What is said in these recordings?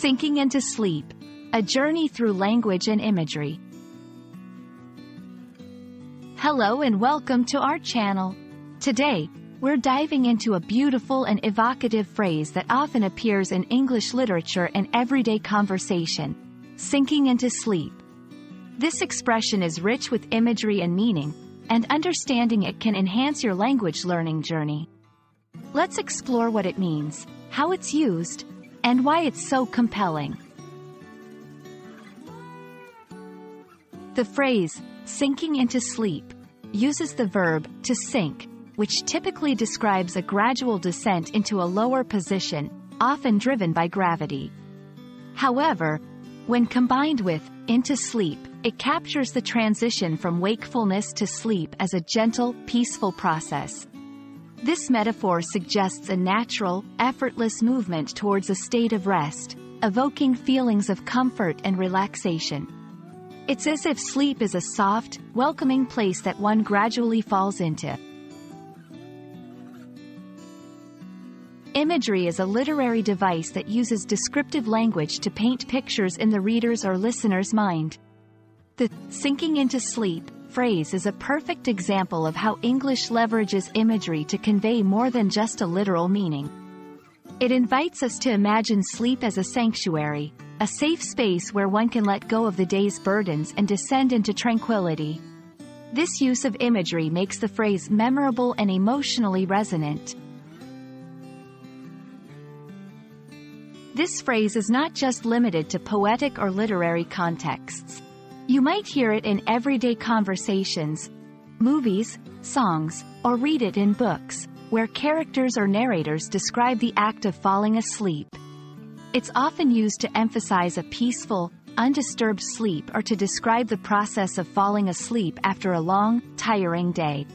Sinking into Sleep, a journey through language and imagery. Hello and welcome to our channel. Today, we're diving into a beautiful and evocative phrase that often appears in English literature and everyday conversation, sinking into sleep. This expression is rich with imagery and meaning, and understanding it can enhance your language learning journey. Let's explore what it means, how it's used, and why it's so compelling. The phrase, sinking into sleep, uses the verb, to sink, which typically describes a gradual descent into a lower position, often driven by gravity. However, when combined with, into sleep, it captures the transition from wakefulness to sleep as a gentle, peaceful process. This metaphor suggests a natural, effortless movement towards a state of rest, evoking feelings of comfort and relaxation. It's as if sleep is a soft, welcoming place that one gradually falls into. Imagery is a literary device that uses descriptive language to paint pictures in the reader's or listener's mind. The sinking into sleep phrase is a perfect example of how English leverages imagery to convey more than just a literal meaning. It invites us to imagine sleep as a sanctuary, a safe space where one can let go of the day's burdens and descend into tranquility. This use of imagery makes the phrase memorable and emotionally resonant. This phrase is not just limited to poetic or literary contexts. You might hear it in everyday conversations, movies, songs, or read it in books, where characters or narrators describe the act of falling asleep. It's often used to emphasize a peaceful, undisturbed sleep or to describe the process of falling asleep after a long, tiring day.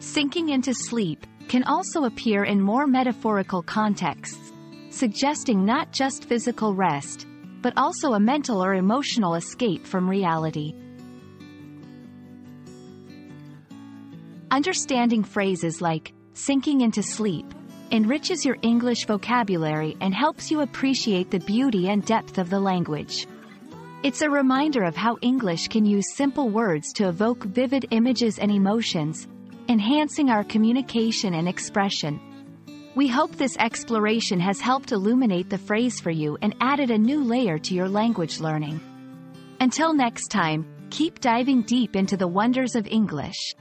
Sinking into sleep can also appear in more metaphorical contexts, suggesting not just physical rest, but also a mental or emotional escape from reality. Understanding phrases like sinking into sleep enriches your English vocabulary and helps you appreciate the beauty and depth of the language. It's a reminder of how English can use simple words to evoke vivid images and emotions, enhancing our communication and expression. We hope this exploration has helped illuminate the phrase for you and added a new layer to your language learning. Until next time, keep diving deep into the wonders of English.